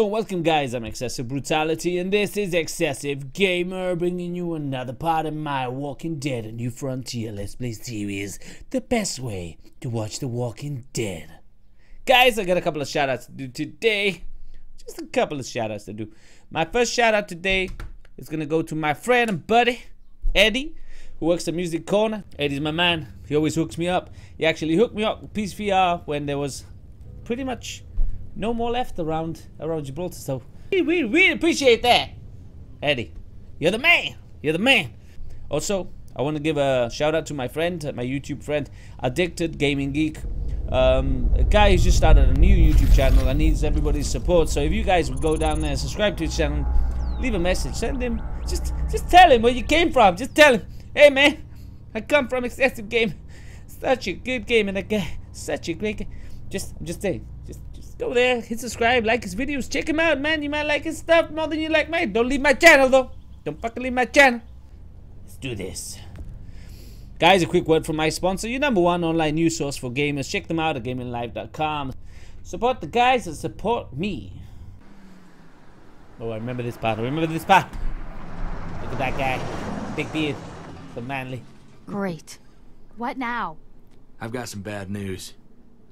Hello, welcome guys, I'm Excessive Brutality and this is Excessive Gamer bringing you another part of my Walking Dead A New Frontier Let's Play series, the best way to watch The Walking Dead. Guys, I got a couple of shoutouts to do today, just a couple of shoutouts to do. My first shoutout today is gonna go to my friend and buddy, Eddie, who works at Music Corner. Eddie's my man, he always hooks me up. He actually hooked me up with PSVR when there was pretty much no more left around around Gibraltar. So we we appreciate that, Eddie. You're the man. You're the man. Also, I want to give a shout out to my friend, my YouTube friend, Addicted Gaming Geek. Um, a guy who's just started a new YouTube channel and needs everybody's support. So if you guys would go down there, subscribe to his channel, leave a message, send him, just just tell him where you came from. Just tell him, hey man, I come from Excessive Game. Such a good game and a guy, such a great game. Just, just say, just go there, hit subscribe, like his videos, check him out, man. You might like his stuff more than you like mine. Don't leave my channel though. Don't fucking leave my channel. Let's do this. Guys, a quick word from my sponsor, your number one online news source for gamers. Check them out at gaminglyfe.com. Support the guys that support me. Oh, I remember this part. I remember this part. Look at that guy. Big beard. So manly. Great. What now? I've got some bad news.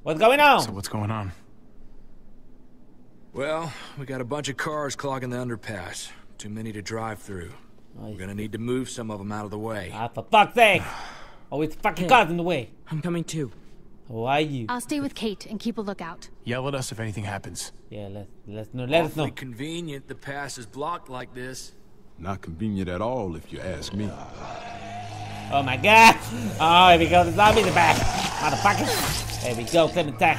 What's going on? So what's going on? Well, we got a bunch of cars clogging the underpass. Too many to drive through. We're gonna need to move some of them out of the way. Ah, for fuck's sake. Always fucking cars in the way. I'm coming too. Who are you? I'll stay with Kate and keep a lookout. Yell at us if anything happens. Yeah, let, let's know. Let us know. Convenient the pass is blocked like this. Not convenient at all, if you ask me. Oh my god. Oh, here we go. The zombies are back. Motherfucker. There we go, Clementine.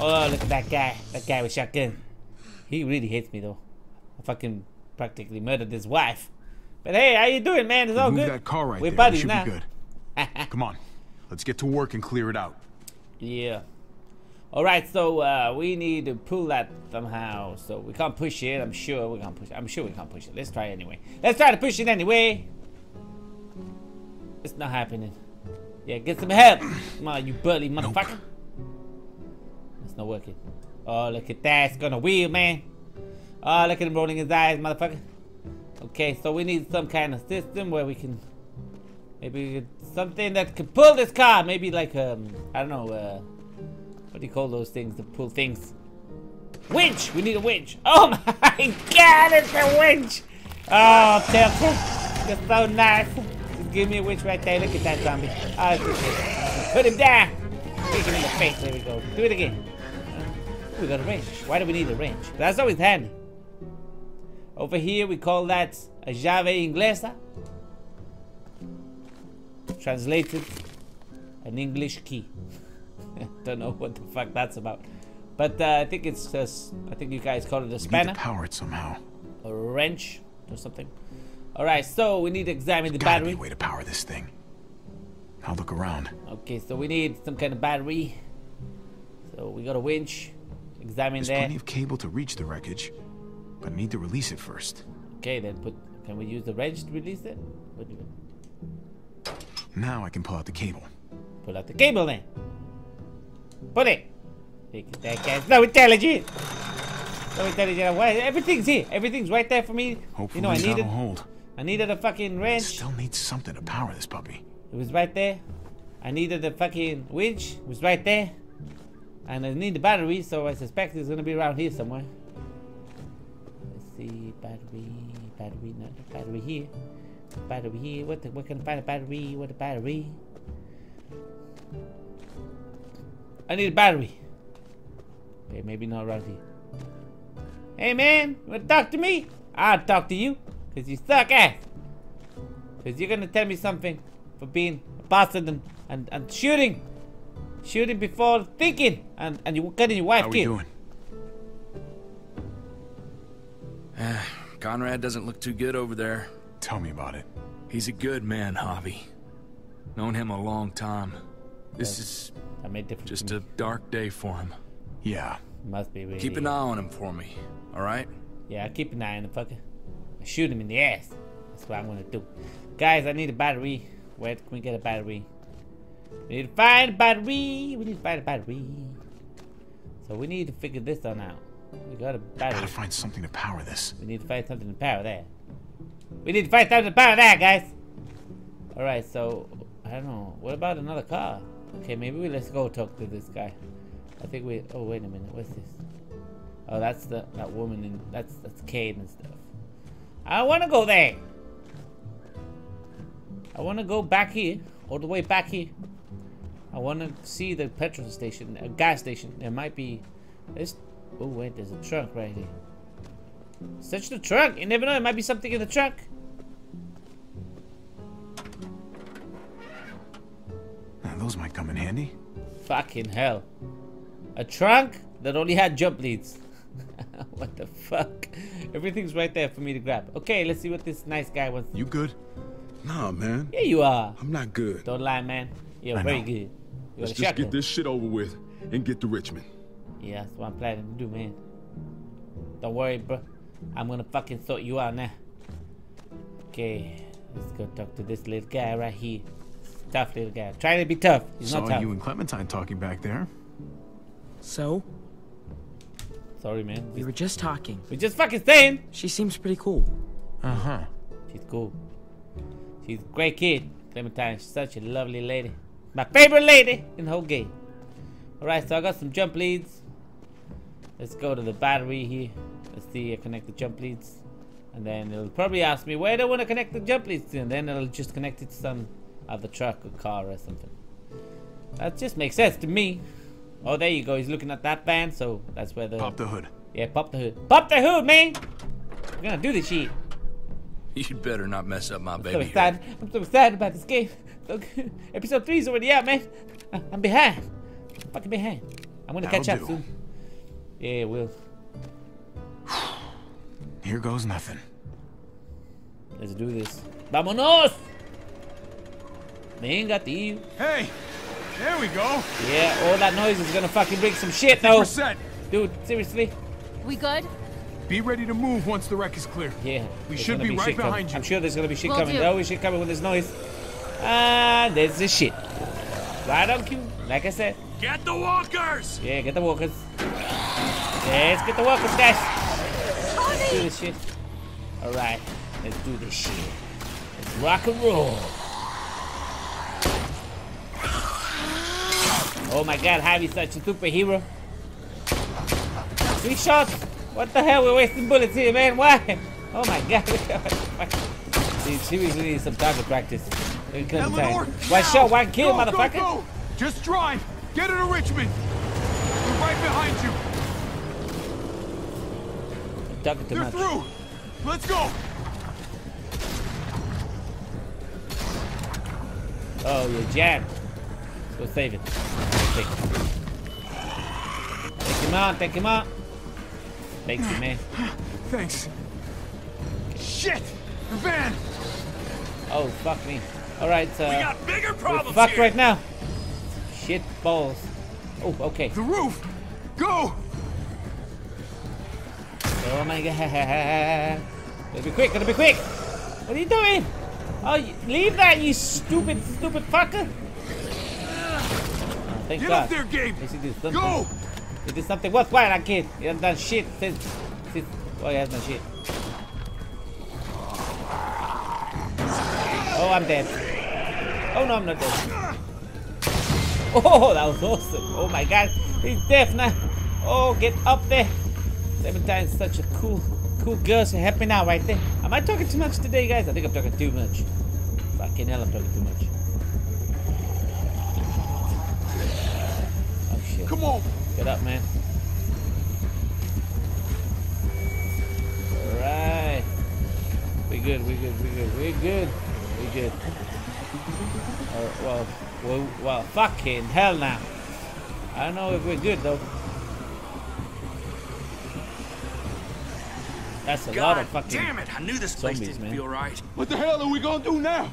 Oh, look at that guy. That guy with shotgun. He really hates me though. I fucking practically murdered his wife. But hey, how you doing, man? It's all Move good. that car right We're there. We buddies should now. be good. Come on. Let's get to work and clear it out. Yeah. Alright, so uh, we need to pull that somehow. So we can't push it. I'm sure we can't push it. I'm sure we can't push it. Let's try anyway. Let's try to push it anyway. It's not happening. Yeah, get some help. Come on, you burly motherfucker. It's not working. Oh, look at that. It's gonna wheel, man. Oh, look at him rolling his eyes, motherfucker. Okay, so we need some kind of system where we can Maybe something that can pull this car. Maybe like um, I don't know. Uh, what do you call those things that pull things? Winch. We need a winch. Oh my God! It's a winch. Oh, Telltale, you're so nice. Just give me a winch right there. Look at that zombie. Oh. Put him down. Kick him in the face. There we go. Do it again. We got a wrench. Why do we need a wrench? That's always handy. Over here, we call that a llave inglesa translated an English key. Don't know what the fuck that's about. But uh, I think it's just, I think you guys call it a We need spanner, to power it somehow. a wrench, or something. Alright, so we need to examine the Gotta be a way to power this thing. I'll look around. Okay, so we need some kind of battery. So we got a winch. Examine There's that. plenty of cable to reach the wreckage, but I need to release it first. Okay, then put. Can we use the wrench to release it? What do you Now I can pull out the cable. Pull out the cable then. Put it. That guy's no intelligent. No intelligent. Why? Everything's here. Everything's right there for me. Hopefully you know, I needed. hold. I needed a fucking wrench. I Still need something to power this puppy. It was right there. I needed a fucking winch. It was right there. And I need the battery, so I suspect it's gonna be around here somewhere. Let's see, battery, battery, not battery here. Battery here. What the? What can I find a battery? What a battery? I need a battery. Okay, maybe not around here. Hey man, you wanna talk to me? I'll talk to you, cause you suck ass. Cause you're gonna tell me something for being a bastard and, and, and shooting. Shooting before thinking and, and you getting your wife How we killed. doing? Eh, Conrad doesn't look too good over there. Tell me about it. He's a good man, Javi. Known him a long time. This is I made different just a dark day for him. Yeah. must be really Keep an eye on him for me, alright? Yeah, I keep an eye on the fucker. I shoot him in the ass. That's what I'm gonna do. Guys, I need a battery. Where can we get a battery? We need to find a battery. We need to find a battery. So we need to figure this one out. We got a battery. Gotta find something to power this. We need to find something to power that. We need to find something to power that, guys. All right, so I don't know. What about another car? Okay, maybe we let's go talk to this guy. I think we. Oh wait a minute. What's this? Oh, that's the that woman and that's that's Kate and stuff. I want to go there. I want to go back here, all the way back here. I want to see the petrol station, a gas station. There might be. There's. Oh wait, there's a truck right here. Search the truck. You never know. It might be something in the truck. Now, those might come in handy. Fucking hell. A trunk that only had jump leads. what the fuck? Everything's right there for me to grab. Okay, let's see what this nice guy wants. You good? Nah, man. Yeah, you are. I'm not good. Don't lie, man. You're I very know. good. You Let's just shotgun. get this shit over with and get to Richmond. Yeah, that's what I'm planning to do, man. Don't worry, bro. I'm gonna fucking sort you out now. Okay, let's go talk to this little guy right here. Tough little guy. Trying to be tough. He's Saw not tough. you and Clementine talking back there. So, Sorry, man. we were just talking. We're just fucking saying. She seems pretty cool. Uh huh. She's cool. She's a great kid. Clementine, she's such a lovely lady. My favorite lady in the whole game. Alright, so I got some jump leads. Let's go to the battery here. Let's see, I connect the jump leads. And then it'll probably ask me where do I want to connect the jump leads to. And then it'll just connect it to some other truck or car or something. That just makes sense to me. Oh, there you go. He's looking at that band, so that's where the. Pop the hood. Yeah, pop the hood. Pop the hood, man! We're gonna do this shit. You'd better not mess up my so baby. excited. I'm so excited about this game. So. Episode 3 is already out, man. I- I'm behind. I'm fucking behind. I'm gonna catch That'll up do. soon. Yeah, we'll. Here goes nothing. Let's do this. Vámonos! Venga, tío. Hey! There we go! Yeah, all that noise is gonna fucking bring some shit, though. We're set! Dude, seriously? We good? Be ready to move once the wreck is clear. Yeah. We should gonna be right shit coming. behind you. I'm sure there's gonna be shit Will coming. do. There's always shit coming when there's noise. Ah, there's the shit. Right on cue. Like I said. Get the walkers! Yeah, get the walkers. Let's get the walkers, guys. Let's do this shit. Alright, let's do this shit. Let's rock and roll. Oh my god, Javi's such a superhero. Three shots! What the hell? We're wasting bullets here, man. Why? Oh my god. See, seriously need some target practice. Of time. Eleanor! Now! shot, one kill, Go, motherfucker. Go, go! Just drive! Get her to Richmond! We're right behind you! Talking too They're much. through! Let's go! Oh, you jammed. Let's go save it. Take, take him out, take him out. Thanks you, man. Thanks. Shit! The van! Oh, fuck me. Alright, uh, We got bigger problems fucked here. right now. Shit balls. Oh, okay. The roof! Go! Oh my god. Gotta be quick, gotta be quick. What are you doing? Oh, you, leave that, you stupid, stupid fucker. Oh, thank Get God. up there, Gabe! At did something. Go! Did something worthwhile, that kid. He hasn't done shit since. since oh, he has done shit. Oh, I'm dead. Oh, no, I'm not dead. Oh, that was awesome. Oh my god. He's deaf now. Oh, get up there. Clementine's such a cool, cool girl. She help me now right there. Am I talking too much today, guys? I think I'm talking too much. Fucking hell, I'm talking too much. Oh shit. Come on! Get up, man. Alright. We good, we good, we good, we good. We good. Oh, well, well, well, fucking hell now. I don't know if we're good though. That's a lot of fucking. damn it! I knew this place zombies, didn't man. feel right. What the hell are we gonna do now?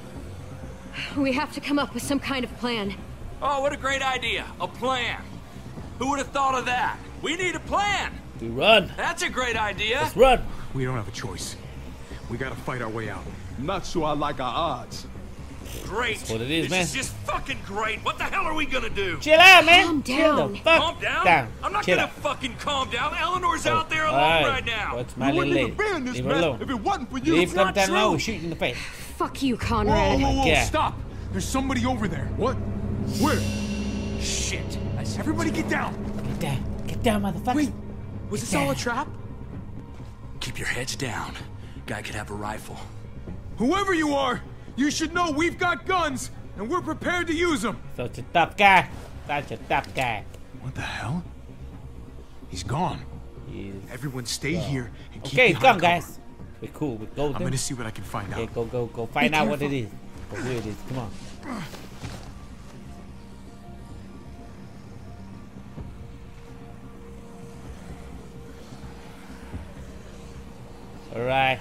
We have to come up with some kind of plan. Oh, what a great idea! A plan. Who would have thought of that? We need a plan. We run. That's a great idea. Let's run. We don't have a choice. We gotta fight our way out. Not sure I like our odds. Great. That's what it is, this man. is just fucking great. What the hell are we gonna do? Chill out, man. Calm Chill the down. fuck Calm down. down. I'm not Chill gonna out. fucking calm down. Eleanor's Oh, out there alone alright. right now. What's my we little wouldn't lady? even be in this Leave her mess alone. if it wasn't for you. Leave It's them not down now. true. We shoot you in the face. Fuck you, Conrad. whoa, whoa, Yeah. stop! There's somebody over there. What? Where? Shit. I see. Everybody get down! Get down. Get down, motherfucker. Wait, was this all a trap? Keep your heads down. Guy could have a rifle. Whoever you are, you should know we've got guns, and we're prepared to use them. Such a tough guy. Such a tough guy. What the hell? He's gone. He's... Everyone stay here and keep Okay, behind come, cover. guys. We're cool. We're go I'm gonna see what I can find Okay, out. go, go, go. Find Be out what it careful. is. Or who it is. Come on. All right.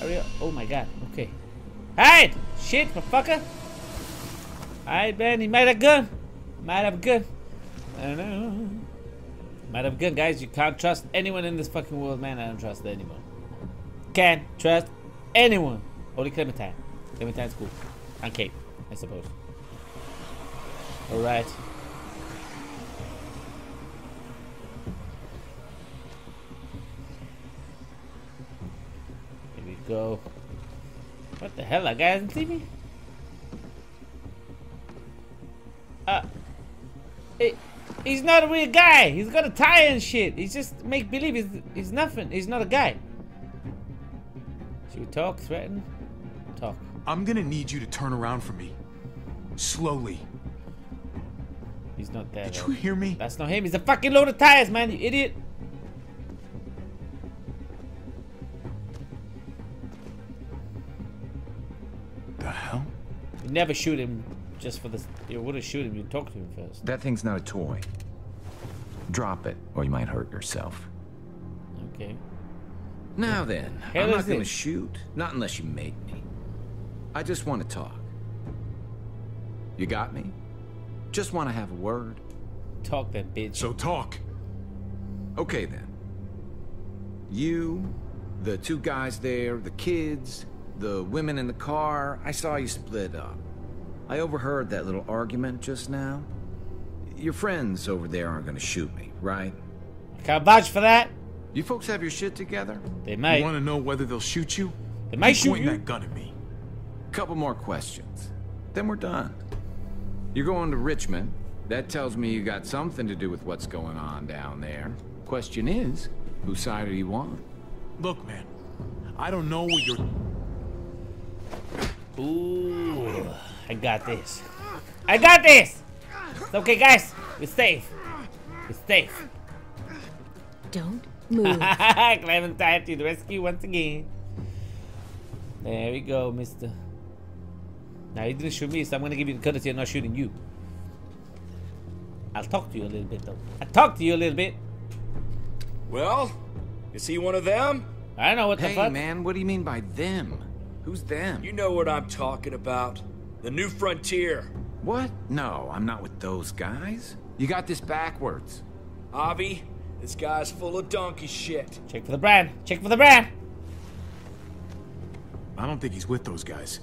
Hurry up. Oh my god. Okay. Hide! Shit, motherfucker! Hide, man. He might have a gun. Might have a gun. I don't know. Might have a gun, guys. You can't trust anyone in this fucking world, man. I don't trust anyone. Can't trust anyone. Only Clementine. Clementine's cool. And Kate, I suppose. Alright. Go. What the hell? That guy doesn't see me? Uh. He, he's not a real guy. He's got a tie and shit. He's just make believe he's, he's nothing. He's not a guy. Should we talk? Threaten? Talk. I'm gonna need you to turn around for me. Slowly. He's not there. Did though. you hear me? That's not him. He's a fucking load of tires, man. You idiot. You never shoot him just for this. You wouldn't shoot him. You talk to him first. That thing's not a toy. Drop it, or you might hurt yourself. Okay. Now then, Hell I'm not gonna this? shoot. Not unless you make me. I just want to talk. You got me? Just want to have a word. Talk that bitch. So talk. Okay then. You, the two guys there, the kids, the women in the car, I saw you split up. I overheard that little argument just now. Your friends over there aren't gonna shoot me, right? Can't vouch for that. You folks have your shit together? They You might. want to know whether they'll shoot you? They might Keep shoot pointing you. that gun at me. Couple more questions. Then we're done. You're going to Richmond. That tells me you got something to do with what's going on down there. Question is, whose side are you on? Look, man. I don't know what you're. Ooh, I got this. I got this. It's okay, guys. We're safe. We're safe. Don't move. Clementine to the rescue once again. There we go, mister. Now, you didn't shoot me, so I'm gonna give you the courtesy of not shooting you. I'll talk to you a little bit, though. I'll talk to you a little bit. Well, is he one of them? I don't know what the Hey, man, what do you mean by them? Who's them? You know what I'm talking about. The new frontier. What? No, I'm not with those guys. You got this backwards. Javi, this guy's full of donkey shit. Check for the brand. Check for the brand. I don't think he's with those guys.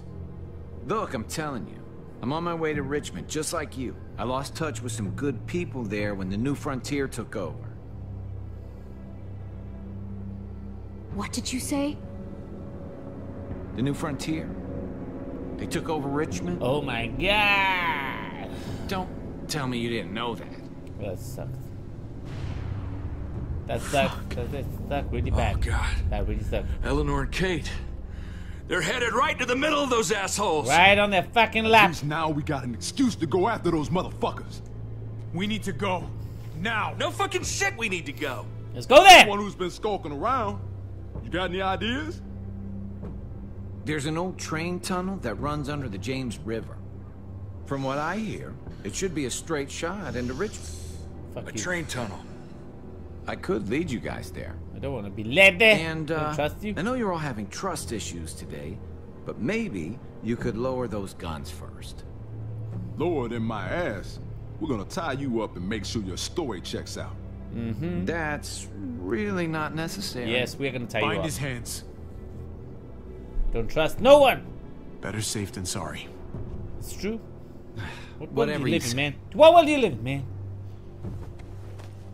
Look, I'm telling you. I'm on my way to Richmond, just like you. I lost touch with some good people there when the new frontier took over. what did you say? The new frontier? They took over Richmond? Oh my god. Don't tell me you didn't know that. That sucks. That sucked. That, that sucked really oh, bad. Oh, God. That really sucked. Eleanor and Kate. They're headed right to the middle of those assholes. Right on their fucking At lap. least now we got an excuse to go after those motherfuckers. We need to go. Now. No fucking shit we need to go. Let's go there. One who's been skulking around. You got any ideas? There's an old train tunnel that runs under the James River. From what I hear, it should be a straight shot into Richmond. Fuck A you. train tunnel. I could lead you guys there. I don't want to be led there. And, I uh, trust you. I know you're all having trust issues today, but maybe you could lower those guns first. Lower than my ass. We're gonna tie you up and make sure your story checks out. Mm-hmm. That's really not necessary. Yes, we're gonna tie you up. Bind his hands. Don't trust no one. Better safe than sorry. It's true. What world Whatever you you live in, man? What world you live in, man?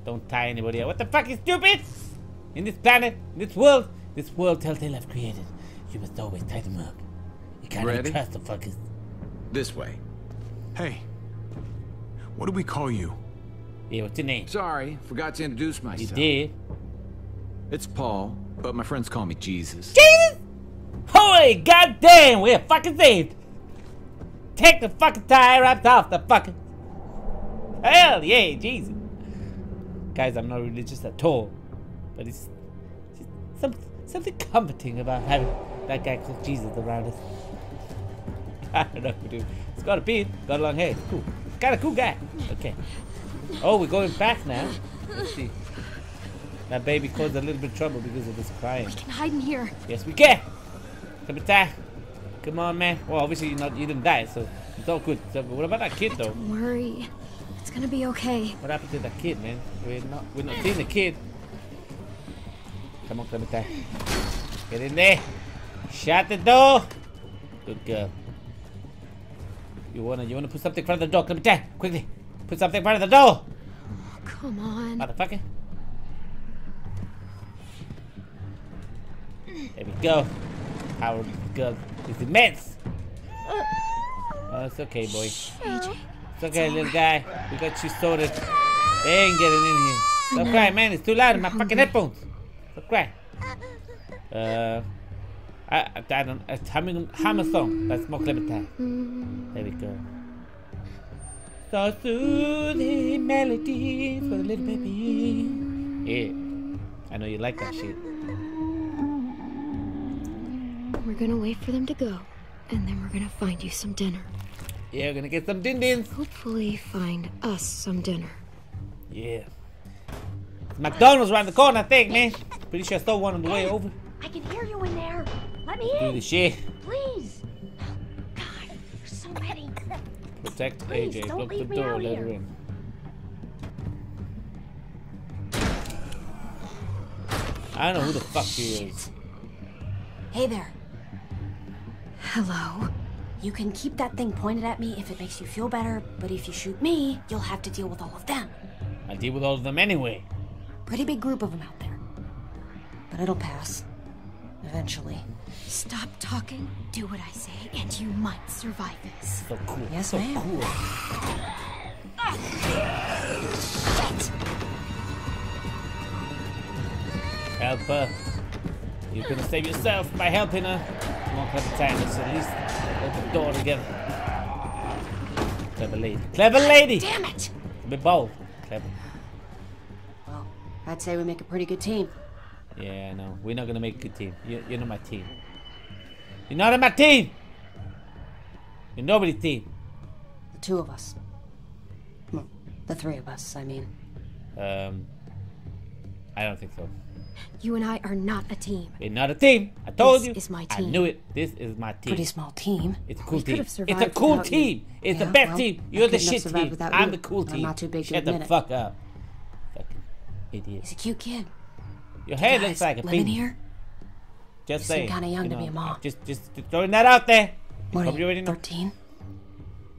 Don't tie anybody up. What the fuck is stupid? In this planet, in this world, this world Telltale have created, you must always tie them up. You can't even Ready? trust the fuckers. This way. Hey, what do we call you? Yeah, what's your name? Sorry, forgot to introduce myself. You myself. did. It's Paul, but my friends call me Jesus. Jesus! Holy goddamn, we're fucking saved! Take the fucking tire wraps off the fucking. Hell yeah, Jesus. Guys, I'm not religious at all, but it's, it's some, something comforting about having that guy called Jesus around us. I don't know, dude. He's got a beard, got a long hair. Cool. Got a cool guy. Okay. Oh, we're going back now. Let's see. That baby caused a little bit of trouble because of this crying. We can hide in here. Yes, we can. Come on, Ty. Come on, man. Well, obviously you not you didn't die, so it's all good. So, what about that kid though? Don't worry. It's gonna be okay. What happened to that kid, man? We're not we're not seeing the kid. Come on, Clementine. Get in there. Shut the door. Good girl. You wanna you wanna put something in front of the door, Clementine? Quickly. Put something in front of the door. Oh, Come on. Motherfucker. There we go. Power girl is immense. Oh, it's okay, boy. It's okay, little guy. We got you sorted. They ain't getting in here. Stop crying, man. It's too loud in my fucking headphones. Stop crying. Uh, I, I, don't. It's humming, hum a song. That's more Clementine. There we go. So soothing melody for the little baby. Yeah. I know you like that shit. We're gonna wait for them to go, and then we're gonna find you some dinner. Yeah, we're gonna get some din dins. Hopefully, find us some dinner. Yeah. McDonald's around the corner, I think, man. Pretty sure I saw one on the way over. I can hear you in there. Let me Do in, the shit. please. God, there's so many. Protect Please, AJ. don't Block the door. out Let her in. I don't know who the fuck she is. Hey there. Hello. You can keep that thing pointed at me if it makes you feel better, but if you shoot me, you'll have to deal with all of them. I deal with all of them anyway. Pretty big group of them out there. But it'll pass. Eventually. Stop talking, do what I say, and you might survive this. So cool. Yes, so ma'am. cool. Ah, Help uh, her. You're gonna save yourself by helping her. Come on, Clementine. Let's at least open the door together. Clever lady. Clever lady! Damn it! Be bold. Clever. Well, I'd say we make a pretty good team. Yeah, I know. We're not gonna make a good team. You're, you're not my team. You're not on my team! You're nobody's team. The two of us. Well, the three of us, I mean. Um, I don't think so. You and I are not a team. We're not a team. I told This you. is my team. I team. knew it. This is my team. Pretty small team. It's a cool We team. It's a cool without you. team. It's the Yeah, best well, team. You're the shit team. I'm you, the cool but I'm team. not too big to Shut the it. fuck up. Fucking idiot. He's a cute kid. Your hair Guys, looks like a living here? Just you seem saying. kinda young you to be a mom. Just, just throwing that out there. What Hope are you you, already know. 13?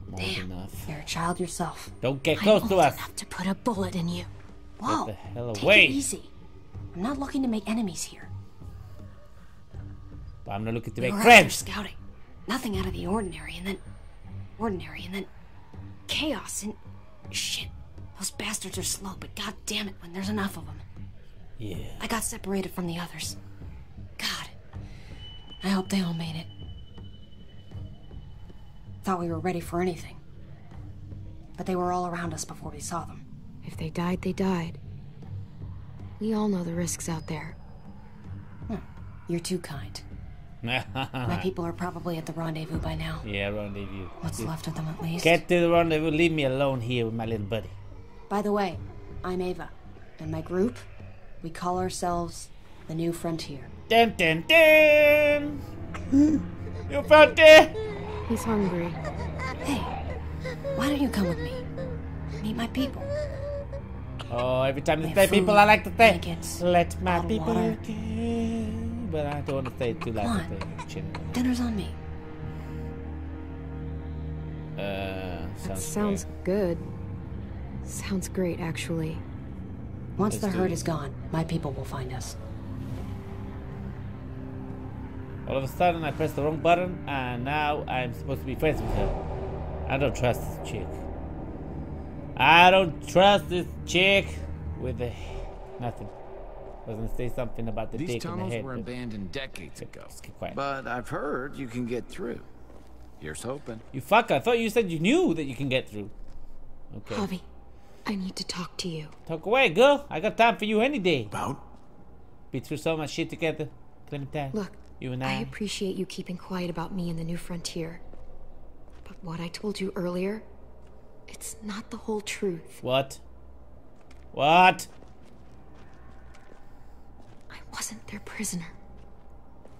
More Damn. enough. You're a child yourself. Don't get I'm close old to us. enough to put a bullet in you. Whoa. the hell take away. it easy. I'm not looking to make enemies here. But I'm not looking to make were out friends. scouting. Nothing out of the ordinary, and then ordinary, and then chaos and shit. Those bastards are slow, but god damn it, when there's enough of them. Yeah. I got separated from the others. God. I hope they all made it. Thought we were ready for anything. But they were all around us before we saw them. If they died, they died. We all know the risks out there. Hmm. You're too kind. My people are probably at the rendezvous by now. yeah, rendezvous. What's left of them, at least. Get to the rendezvous. Leave me alone here with my little buddy. By the way, I'm Ava. And my group, we call ourselves the New Frontier. Dun dun dun. you found there? He's hungry. Hey, why don't you come with me? Meet my people. Oh, every time We they have say people, I like to say, let my people water. go. But I don't want to say it too loud. Come to say chin. Dinner's on me. Uh, That sounds, sounds great. good. Sounds great, actually. Once Let's the do herd it. is gone, my people will find us. All of a sudden, I pressed the wrong button, and now I'm supposed to be friends with her. I don't trust this chick. I don't trust this chick with the nothing. I was gonna say something about the These dick in the tunnels head. were but- abandoned decades ago. Just keep quiet. But I've heard you can get through. Here's hoping. You fuck! I thought you said you knew that you can get through. Okay. Javi, I need to talk to you. Talk away, girl. I got time for you any day. About? Be through so much shit together. Clementine. Look, You and I I. appreciate you keeping quiet about me and the new frontier. But what I told you earlier, it's not the whole truth. What? What? I wasn't their prisoner.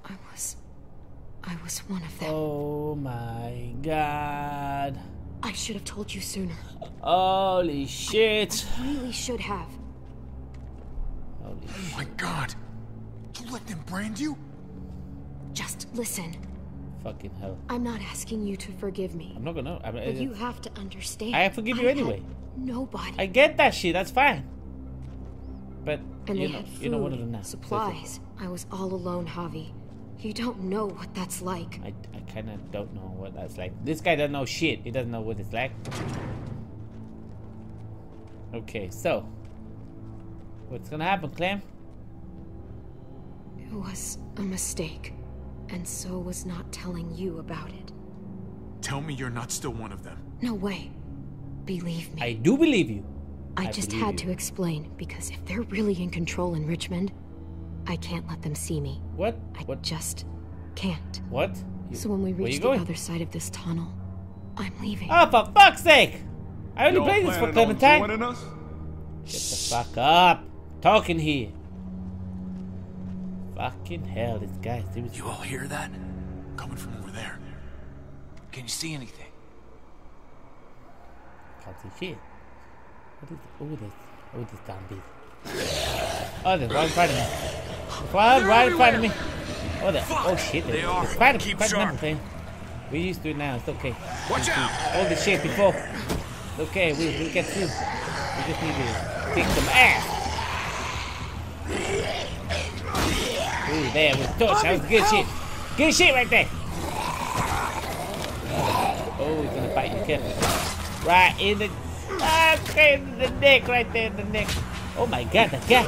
I was. I was one of them. Oh my god. I should have told you sooner. Holy shit. i Really should have. Holy Oh my god. You let them brand you? Just listen. Fucking hell. I'm not asking you to forgive me. I'm not gonna. I But uh, you have to understand. I forgive you I anyway. Nobody. I get that shit. That's fine. But and you they know, had food, you know of them now. supplies. I was all alone, Javi. You don't know what that's like. I, I kind of don't know what that's like. This guy doesn't know shit. He doesn't know what it's like. Okay, so what's gonna happen, Clem? It was a mistake, and so was not telling you about it. Tell me you're not still one of them. No way. Believe me. I do believe you. I, I just had you. to explain because if they're really in control in Richmond, I can't let them see me. What? I What? just can't. What? You- So when we reach the going? other side of this tunnel, I'm leaving. Oh, for fuck's sake! I only Y'all played this for planning on Clementine. joining us? Shut the fuck up. Talking here. Fucking hell, this guy seriously. You all hear that? Coming from over there. Can you see anything? Can't see shit. What is Oh, this. Oh, this zombie. Oh, there's one in front of me. There's one right in front of me. Oh, there. Oh, shit. They are. there's quite a, Keep quite sharp. thing. We're used to it now. It's okay. Watch out! All this shit before. It's okay. We, we'll get through. We just need to kick some ass. Ooh, there with the torch. That was good shit. Good shit right there. Oh, he's gonna bite you. Careful. Right in the. Okay, in the neck, right there in the neck. Oh my god, the guy.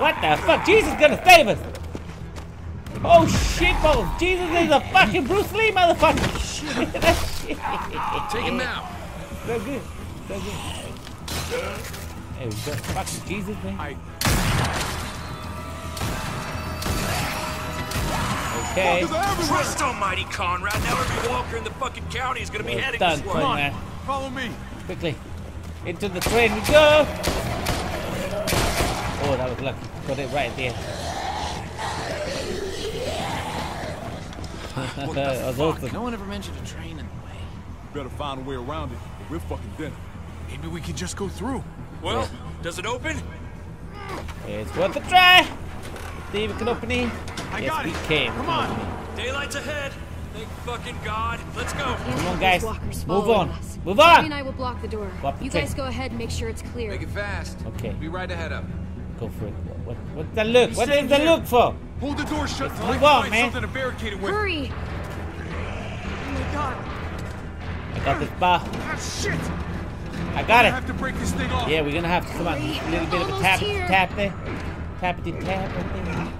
What the fuck? Jesus is gonna save us. Oh shit, balls. Jesus is a fucking Bruce Lee motherfucker. Shit. Take him now. So good. So good. There we go. Fucking Jesus, man. I Okay. Fuckers are everywhere. Trust Almighty Conrad. Now every walker in the fucking county is gonna be Well heading done, this way. Conrad. man. follow me. Quickly. Into the train we go. Oh, that was lucky. Got it right there. that was awesome. No one ever mentioned a train in the way. Better find a way around it. or We're fucking dead. Maybe we can just go through. Well, does it open? It's worth a try. See if we can open it. I yes, got we it. can. Come on. open. Daylight's ahead. Thank fucking God. Let's go. Come on, guys. Move on. us. Move Javi on. and I will block the door. Go the You train. guys go ahead and make sure it's clear. Make it fast. Okay. Be right ahead of him. Go for it. What, what's the look? What Stay the look for? Hold the door shut till I move can on, find man. something to barricade it with. Hurry! Oh my god. I got this bar. Ah, shit. I got I it. have to break this thing off. Yeah, we're gonna have to come on. A little bit of a almost tap, here. tap there. Tappity tap right there.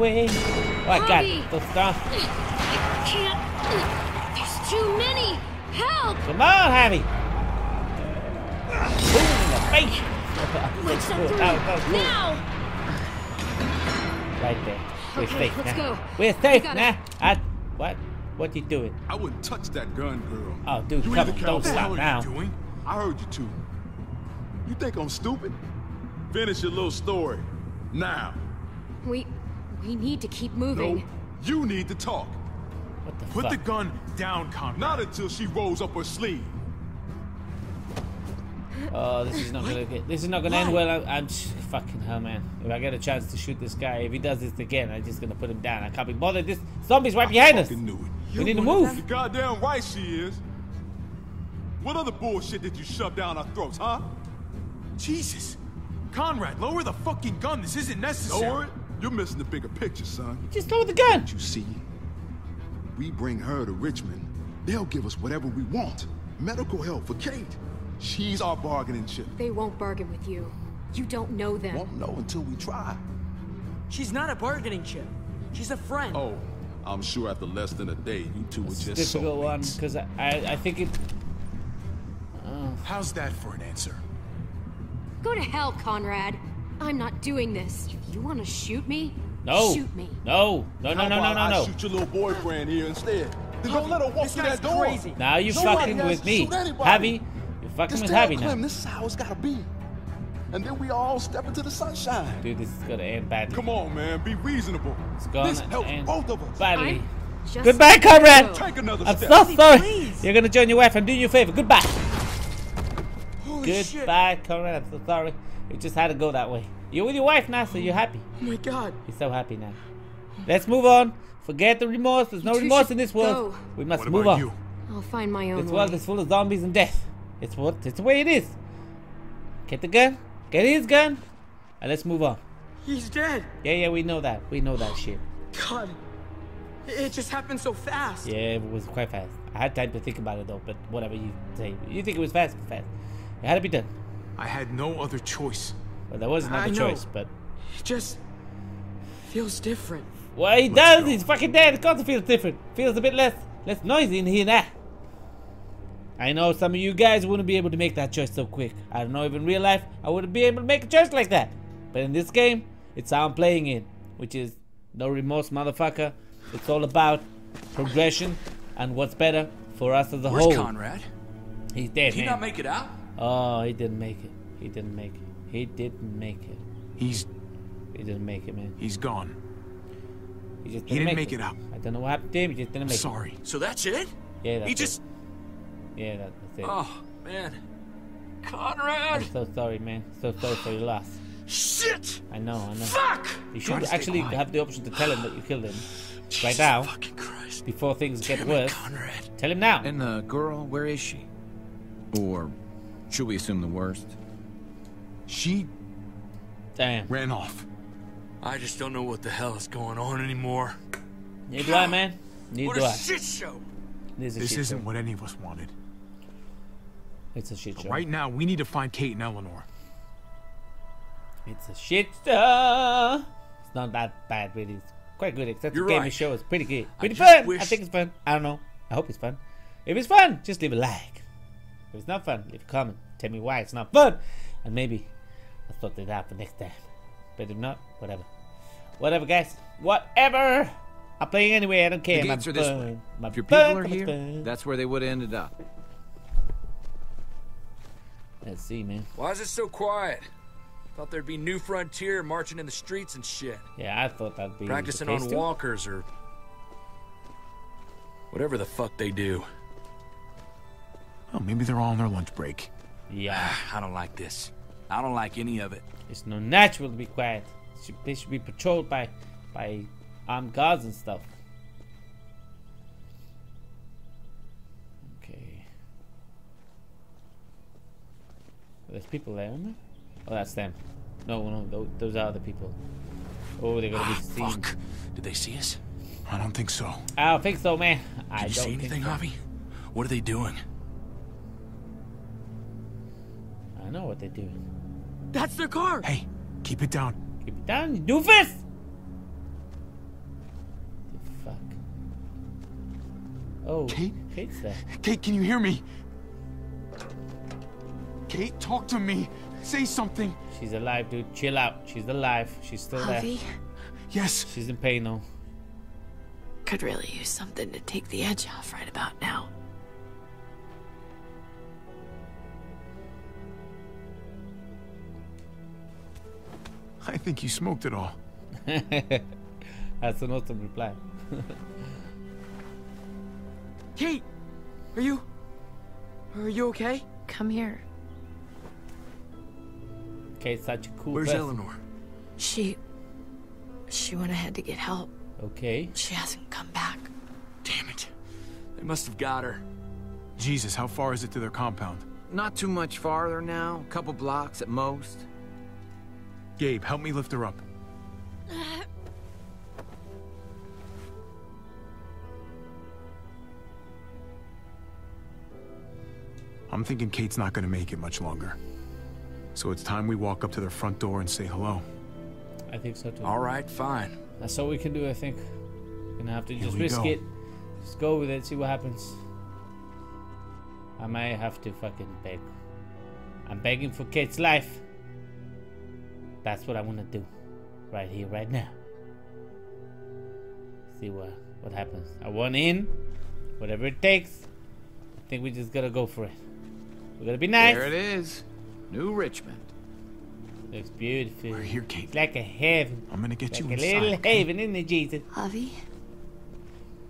Away. Oh, I got it. Javi. Go strong. I can't. There's too many! Help! Come on, Javi. Boom in the face. Let's That get was through. good. That was good. Now! Right there. We're Okay, safe let's now. go. We're safe gotta- now. I, what? What you doing? I wouldn't touch that gun, girl. Oh, dude, You come on. Don't stop now. doing? I heard you too. You think I'm stupid? Finish your little story. Now. We. We need to keep moving. No, moving. you need to talk. What the Put fuck? the gun down, Conrad. Not until she rolls up her sleeve. Oh, this is not gonna get. This is not gonna end well. I'm, I'm fucking hell, man. If I get a chance to shoot this guy, if he does this again, I'm just gonna put him down. I can't be bothered. This zombie's right behind us. fucking knew it. We need to move. You're goddamn right she is. What other bullshit did you shove down our throats, huh? Jesus. Conrad, lower the fucking gun. This isn't necessary. Lower it? You're missing the bigger picture, son. Just lower the gun. You see, we bring her to Richmond, they'll give us whatever we want. Medical help for Kate. She's our bargaining chip. They won't bargain with you. You don't know them. Won't know until we try. She's not a bargaining chip. She's a friend. Oh, I'm sure after less than a day, you two were It's a just difficult one because um, I, I, I think it. How's that for an answer? Go to hell, Conrad. I'm not doing this. If you want to shoot me, No. shoot me. No. No. No. How No. No. No. I No. shoot your little boyfriend here instead. Then don't let her walk This through guy's that door. crazy. Now you Nobody fucking with me, shoot anybody. Javi. You're fucking Just with tell Javi Clem now. this is how it's gotta be. And then we all step into the sunshine. Dude, this is gonna end badly. Come on, man, be reasonable. It's gonna this helps end both of us. badly. I'm just Goodbye, Conrad. Take another I'm step. so sorry. please. You're gonna join your wife. I'm doing you a favor. Goodbye. Holy shit. Goodbye, Conrad. I'm so sorry. It just had to go that way. You're with your wife now, so you're happy. Oh my god. You're so happy now. Let's move on. Forget the remorse. There's no remorse in this world. go. We must What move on. you? I'll find my own This way. world is full of zombies and death. It's what it's the way it is. Get the gun. Get his gun. And let's move on. He's dead. Yeah, yeah, we know that. We know that shit. God. It it just happened so fast. Yeah, it was quite fast. I had time to think about it though, but whatever you say. You think it was fast, fast. It had to be done. I had no other choice. Well, there was another choice, but It just feels different. well, he does. He's fucking dead. Of course, it feels different. Feels a bit less less noisy in here now. I know some of you guys wouldn't be able to make that choice so quick. I don't know if in real life I wouldn't be able to make a choice like that. But in this game, it's how I'm playing it, which is no remorse, motherfucker. It's all about progression and what's better for us as a Where's whole. Conrad? He's dead, Did he man. not make it out? Oh, he didn't make it. He didn't make it. He didn't make it. He's He didn't make it, man. he's gone. He just didn't, He didn't make, make it out. I don't know what happened to him. He just didn't make it. Sorry. So that's it? it. Yeah, that's He it. just. Yeah, that- that's it. Oh, man. Conrad! I'm so sorry, man. So sorry for your loss. Shit! I know, I know. Fuck! You should actually quiet. have the option to tell him that you killed him right now, fucking Christ. before things get Damn it, worse. Conrad. Tell him now. And the girl, where is she? Or should we assume the worst? She Damn. ran off. I just don't know what the hell is going on anymore. Neither do I, man. Neither What do a I. shit show! This is a This shit isn't show. what any of us wanted. It's a shit show. Right now, we need to find Kate and Eleanor. It's a shit show. It's not that bad, really. It's quite good. Except You're the game show is pretty good. Pretty just fun. I think it's fun. I don't know. I hope it's fun. If it's fun, just leave a like. If it's not fun, leave a comment. Tell me why it's not fun. And maybe I'll sort it out for next time. But if not, whatever. Whatever, guys. Whatever. I'm playing anyway. I don't care. The My gates are this fun. way. My If your fun, people are here, fun. that's where they would have ended up. Let's see, man. Why is it so quiet? Thought there'd be New Frontier marching in the streets and shit. Yeah, I thought that'd be Practicing the case on too. walkers or. Whatever the fuck they do. Oh, maybe they're all on their lunch break. Yeah, I don't like this. I don't like any of it. it's no natural to be quiet. Should, they should be patrolled by by armed guards and stuff. Okay. There's people there, aren't there? Oh, that's them. No, no, tho- those are the people. Oh, they're gonna be Ah, seen. fuck. Did they see us? I don't think so. I don't think so, man. I Did you don't see think anything, so. Javi? What are they doing? I know what they're doing. That's their car. Hey, keep it down. Keep it down, you doofus! The fuck? Oh, Kate? Kate's there. Kate, can you hear me? Kate, talk to me. Say something. She's alive, dude. Chill out. She's alive. She's still there. Javi Yes. She's in pain though. could really use something to take the edge off right about now. Think you smoked it all. That's an awesome reply. Kate, are you? Are you okay? Come here. Kate's such a cool Where's person. Eleanor? She. She went ahead to get help. Okay. She hasn't come back. Damn it. They must have got her. Jesus, how far is it to their compound? Not too much farther now, a couple blocks at most. Gabe, help me lift her up. I'm thinking Kate's not gonna make it much longer. So it's time we walk up to their front door and say hello. I think so too. All right, fine. That's all we can do, I think. We're gonna have to Here just risk go. it. Just go with it, see what happens. I might have to fucking beg. I'm begging for Kate's life. That's what I wanna do. Right here, right now. See what what happens. I want in. Whatever it takes. I think we just gotta go for it. We're gonna be nice. There it is. New Richmond. Looks beautiful. We're here, Kate. It's like a heaven. I'm gonna get Like you a inside. little okay? haven, isn't it, Jesus? Javi,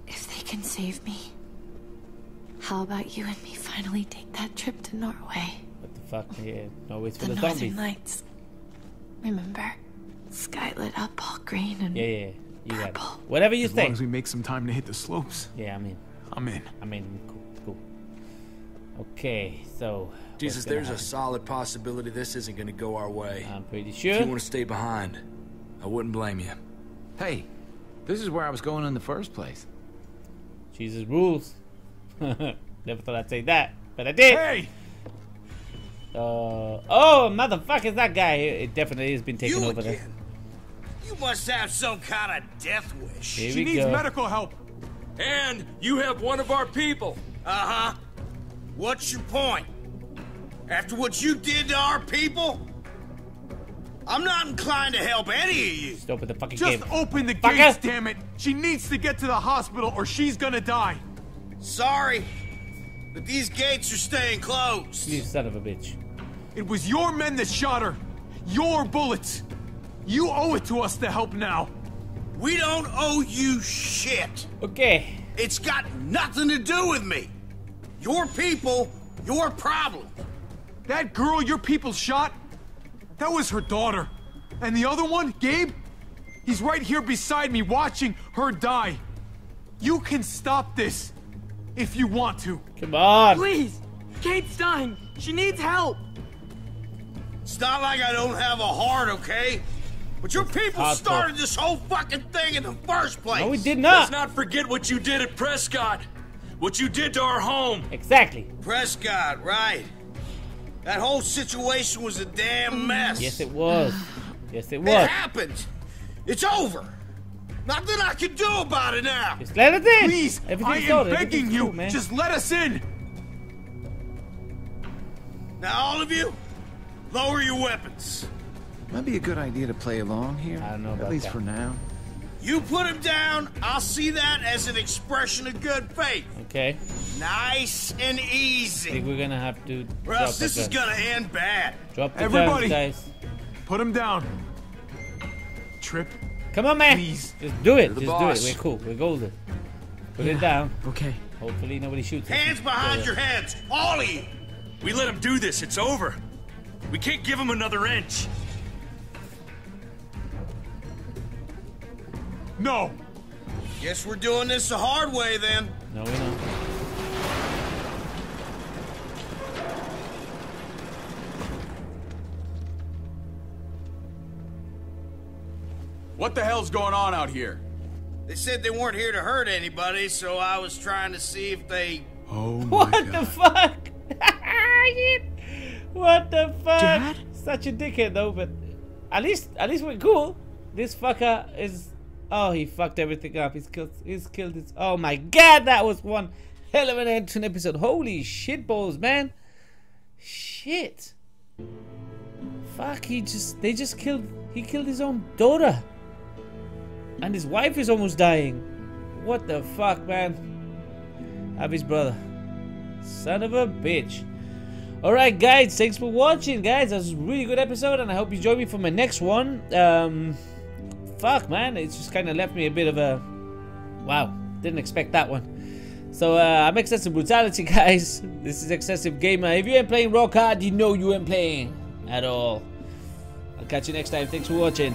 if they can save me, how about you and me finally take that trip to Norway? What the fuck? Yeah, no waits for The the Northern zombies. Lights. Remember? Sky lit up all green and Yeah, yeah, you got it. Purple. Whatever you As say. long as we make some time to hit the slopes, Yeah, I'm in. I'm in. I'm in. Cool, cool. Okay, so. Jesus, what's gonna there's a solid possibility this isn't gonna go our way. I'm pretty sure. If you want to stay behind, I wouldn't blame you. Hey, this is where I was going in the first place. Jesus rules. Never thought I'd say that, but I did. Hey! Uh, oh, motherfucker, that guy. It definitely has been taken You over there. again? You must have some kind of death wish. Here She we needs go. medical help. And you have one of our people. Uh huh. What's your point? After what you did to our people? I'm not inclined to help any of you. Just open the fucking Just game. open the Fucker. gates, damn it! She needs to get to the hospital or she's gonna die. Sorry, but these gates are staying closed. You son of a bitch. It was your men that shot her. Your bullets. You owe it to us to help now. We don't owe you shit. Okay. It's got nothing to do with me. Your people, your problem. That girl your people shot, that was her daughter. And the other one, Gabe, he's right here beside me watching her die. You can stop this if you want to. Come on. Please! Kate's dying! She needs help! It's not like I don't have a heart, okay? But your people hardcore. started this whole fucking thing in the first place. No, we did not. Let's not. not forget what you did at Prescott. What you did to our home. Exactly. Prescott, right? That whole situation was a damn mess. Yes, it was. Yes, it was. It happened. It's over. Nothing I can do about it now. Just let us in. Please, I am sorted. begging Everything's you, cool, man. just let us in. Now, all of you, lower your weapons. Might be a good idea to play along here. I don't know At least that. for now. You put him down, I'll see that as an expression of good faith. Okay. Nice and easy. I think we're gonna have to Or drop else the this is gonna end bad. Drop the Everybody. guns, guys. Put him down. Tripp. Come on, man. Please. Just do it. You're the Just boss. do it. We're cool. We're golden. Put it down. Okay. Hopefully nobody shoots us. Hands behind your heads, Ollie. We let him do this. It's over. We can't give him another inch. No. Guess we're doing this the hard way then. No, we don't. What the hell's going on out here? They said they weren't here to hurt anybody, so I was trying to see if they. Oh my What god. the fuck? What the fuck? Dad? Such a dickhead though, but at least at least we're cool. This fucker is oh he fucked everything up. He's killed he's killed his oh my god that was one hell of an end to an episode. Holy shit balls, man. Shit. Fuck he just they just killed he killed his own daughter. And his wife is almost dying. What the fuck, man? Abby's brother. Son of a bitch. Alright, guys, thanks for watching, guys. That was a really good episode, and I hope you join me for my next one. Um, fuck, man, it's just kind of left me a bit of a. Wow, didn't expect that one. So, uh, I'm Excessive Brutality, guys. This is Excessive Gamer. If you ain't playing Rock Hard, you know you ain't playing at all. I'll catch you next time. Thanks for watching.